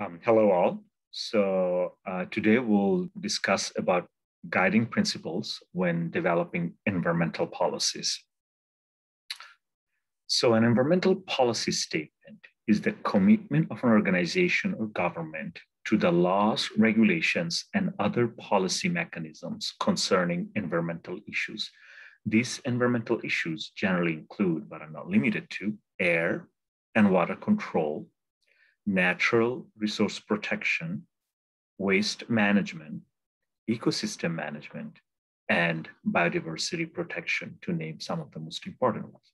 Um, hello all. So uh, today we'll discuss about guiding principles when developing environmental policies. So an environmental policy statement is the commitment of an organization or government to the laws, regulations, and other policy mechanisms concerning environmental issues. These environmental issues generally include, but are not limited to, air and water control, natural resource protection, waste management, ecosystem management, and biodiversity protection, to name some of the most important ones.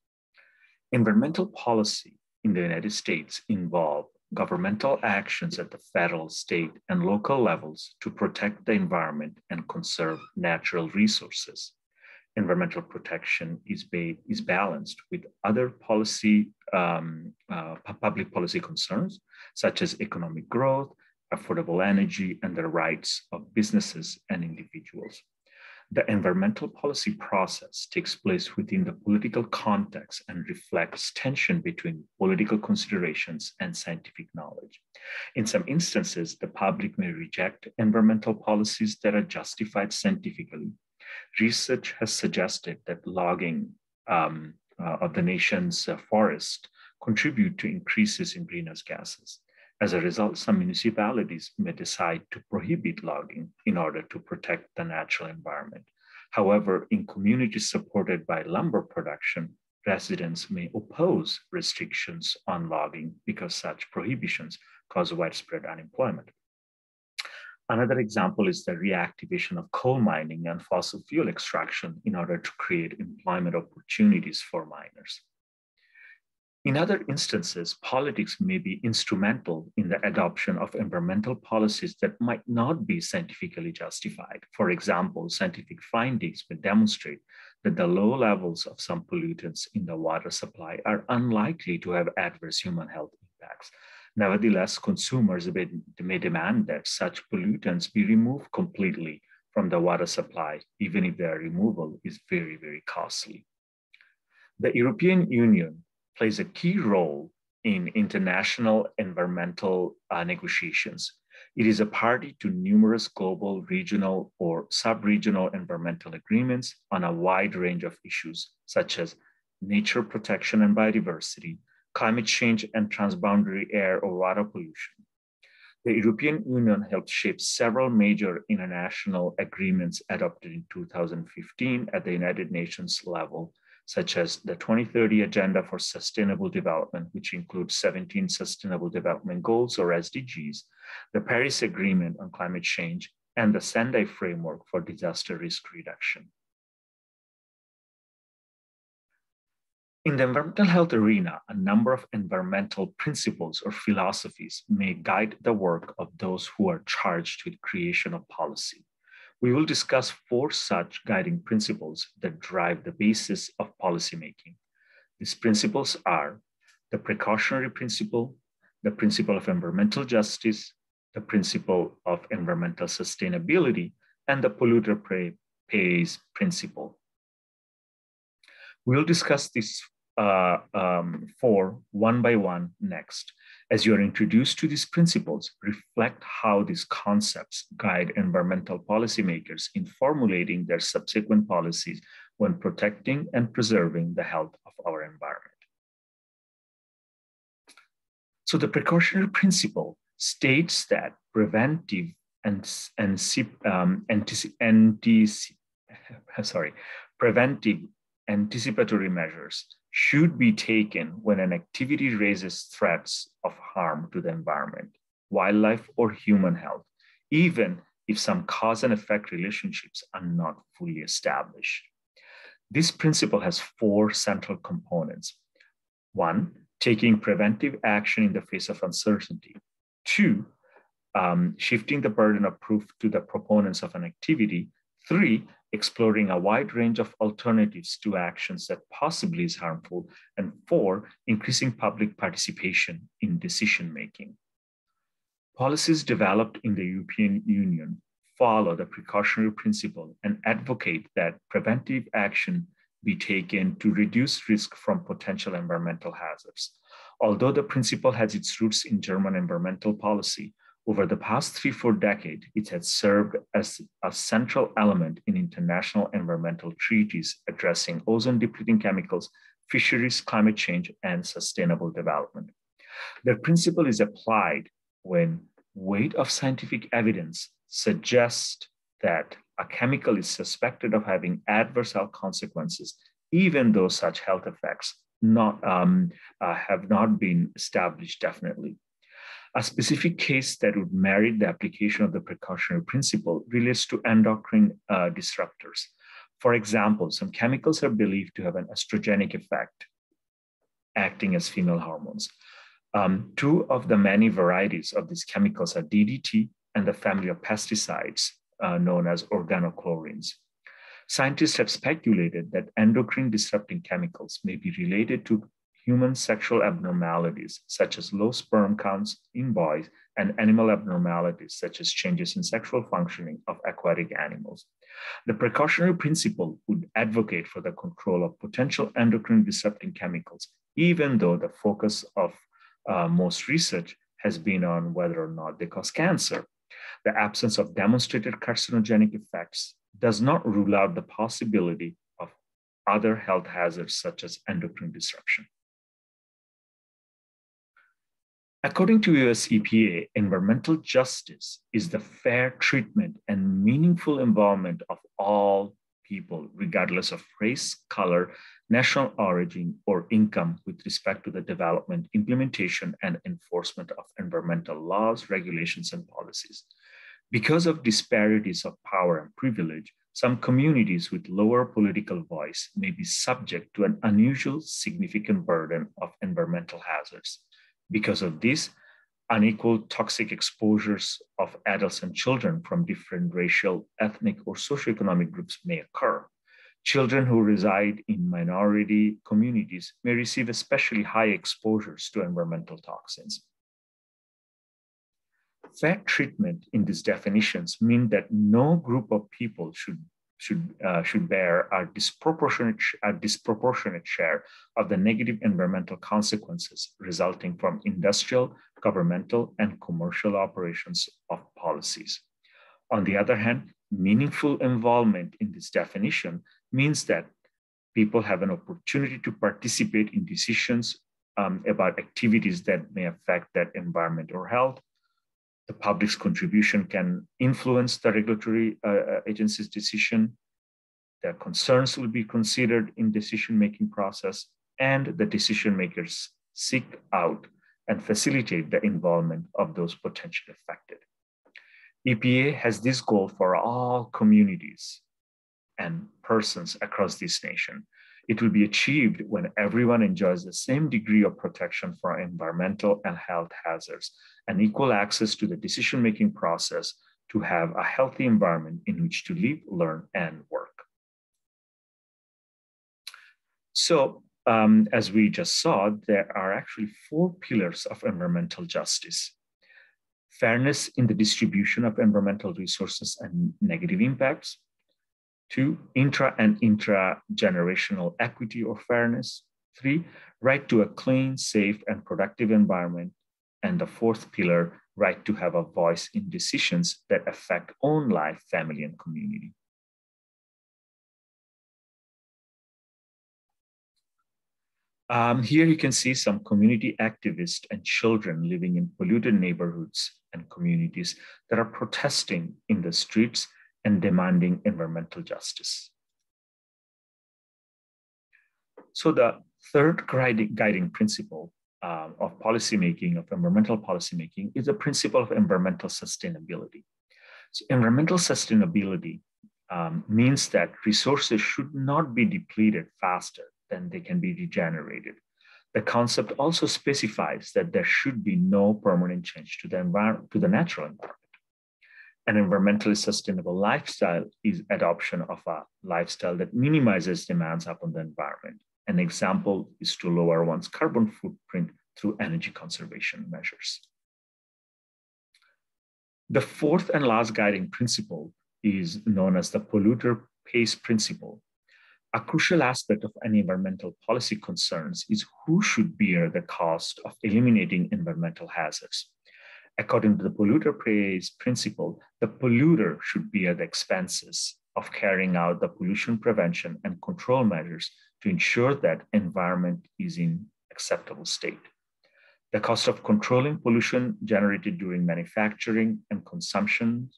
Environmental policy in the United States involve governmental actions at the federal, state, and local levels to protect the environment and conserve natural resources. Environmental protection is, ba- is balanced with other policy, um, uh, public policy concerns, such as economic growth, affordable energy, and the rights of businesses and individuals. The environmental policy process takes place within the political context and reflects tension between political considerations and scientific knowledge. In some instances, the public may reject environmental policies that are justified scientifically. Research has suggested that logging um, uh, of the nation's uh, forest contribute to increases in greenhouse gases. As a result, some municipalities may decide to prohibit logging in order to protect the natural environment. However, in communities supported by lumber production, residents may oppose restrictions on logging because such prohibitions cause widespread unemployment. Another example is the reactivation of coal mining and fossil fuel extraction in order to create employment opportunities for miners. In other instances, politics may be instrumental in the adoption of environmental policies that might not be scientifically justified. For example, scientific findings may demonstrate that the low levels of some pollutants in the water supply are unlikely to have adverse human health impacts. Nevertheless, consumers may, demand that such pollutants be removed completely from the water supply, even if their removal is very, very costly. The European Union plays a key role in international environmental uh, negotiations. It is a party to numerous global, regional, or sub regional environmental agreements on a wide range of issues, such as nature protection and biodiversity, climate change and transboundary air or water pollution. The European Union helped shape several major international agreements adopted in 2015 at the United Nations level such as the 2030 Agenda for Sustainable Development, which includes 17 Sustainable Development Goals or SDGs, the Paris Agreement on Climate Change, and the Sendai Framework for Disaster Risk Reduction. In the environmental health arena, a number of environmental principles or philosophies may guide the work of those who are charged with creation of policy. We will discuss four such guiding principles that drive the basis of policymaking. These principles are the precautionary principle, the principle of environmental justice, the principle of environmental sustainability, and the polluter pays principle. We'll discuss these uh, um, four one by one next. As you are introduced to these principles, reflect how these concepts guide environmental policymakers in formulating their subsequent policies when protecting and preserving the health of our environment. So the precautionary principle states that preventive and, and um, antici, antici, sorry, preventive anticipatory measures should be taken when an activity raises threats of harm to the environment, wildlife, or human health, even if some cause and effect relationships are not fully established. This principle has four central components. One, taking preventive action in the face of uncertainty. Two, um, shifting the burden of proof to the proponents of an activity. Three, exploring a wide range of alternatives to actions that possibly is harmful, and four, increasing public participation in decision making. Policies developed in the European Union follow the precautionary principle and advocate that preventive action be taken to reduce risk from potential environmental hazards. Although the principle has its roots in German environmental policy, over the past three, four decades, it has served as a central element in international environmental treaties addressing ozone depleting chemicals, fisheries, climate change, and sustainable development. The principle is applied when weight of scientific evidence suggests that a chemical is suspected of having adverse health consequences, even though such health effects not, um, uh, have not been established definitely. A specific case that would merit the application of the precautionary principle relates to endocrine uh, disruptors. For example, some chemicals are believed to have an estrogenic effect, acting as female hormones. Um, two of the many varieties of these chemicals are DDT and the family of pesticides uh, known as organochlorines. Scientists have speculated that endocrine disrupting chemicals may be related to human sexual abnormalities, such as low sperm counts in boys, and animal abnormalities, such as changes in sexual functioning of aquatic animals. The precautionary principle would advocate for the control of potential endocrine disrupting chemicals, even though the focus of uh, most research has been on whether or not they cause cancer. The absence of demonstrated carcinogenic effects does not rule out the possibility of other health hazards such as endocrine disruption. According to US EPA, environmental justice is the fair treatment and meaningful involvement of all people, regardless of race, color, national origin, or income, with respect to the development, implementation, and enforcement of environmental laws, regulations, and policies. Because of disparities of power and privilege, some communities with lower political voice may be subject to an unusual significant burden of environmental hazards. Because of this, unequal toxic exposures of adults and children from different racial, ethnic, or socioeconomic groups may occur. Children who reside in minority communities may receive especially high exposures to environmental toxins. Fair treatment in these definitions mean that no group of people should should, uh, should bear a disproportionate, a disproportionate share of the negative environmental consequences resulting from industrial, governmental, and commercial operations of policies. On the other hand, meaningful involvement in this definition means that people have an opportunity to participate in decisions um, about activities that may affect that environment or health, the public's contribution can influence the regulatory uh, uh, agency's decision. Their concerns will be considered in decision-making process and the decision makers seek out and facilitate the involvement of those potentially affected. EPA has this goal for all communities and persons across this nation. It will be achieved when everyone enjoys the same degree of protection from environmental and health hazards and equal access to the decision making process to have a healthy environment in which to live, learn, and work. So, um, as we just saw, there are actually four pillars of environmental justice fairness in the distribution of environmental resources and negative impacts, two, intra and intra-generational equity or fairness, three, right to a clean, safe, and productive environment, and the fourth pillar, right to have a voice in decisions that affect own life, family, and community. Um, here you can see some community activists and children living in polluted neighborhoods and communities that are protesting in the streets and demanding environmental justice. So the third guiding principle um, of policymaking, of environmental policymaking, is the principle of environmental sustainability. So environmental sustainability um, means that resources should not be depleted faster than they can be regenerated. The concept also specifies that there should be no permanent change to the, environment, to the natural environment. An environmentally sustainable lifestyle is adoption of a lifestyle that minimizes demands upon the environment an example is to lower one's carbon footprint through energy conservation measures. The fourth and last guiding principle is known as the polluter pays principle. A crucial aspect of any environmental policy concerns is who should bear the cost of eliminating environmental hazards. According to the polluter pays principle, the polluter should bear the expenses of carrying out the pollution prevention and control measures to ensure that environment is in acceptable state. The cost of controlling pollution generated during manufacturing and consumption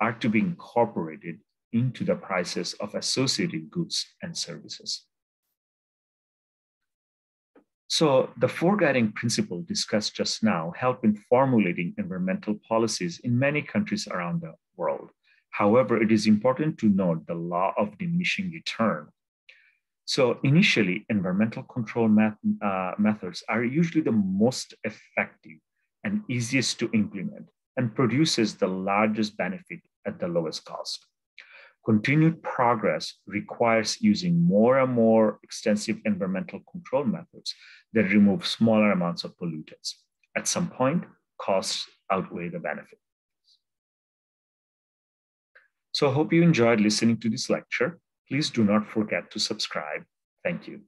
are to be incorporated into the prices of associated goods and services. So the four guiding principles discussed just now help in formulating environmental policies in many countries around the world. However, it is important to note the law of diminishing return. So initially, environmental control met, uh, methods are usually the most effective and easiest to implement and produces the largest benefit at the lowest cost. Continued progress requires using more and more extensive environmental control methods that remove smaller amounts of pollutants. At some point, costs outweigh the benefit. So I hope you enjoyed listening to this lecture. Please do not forget to subscribe. Thank you.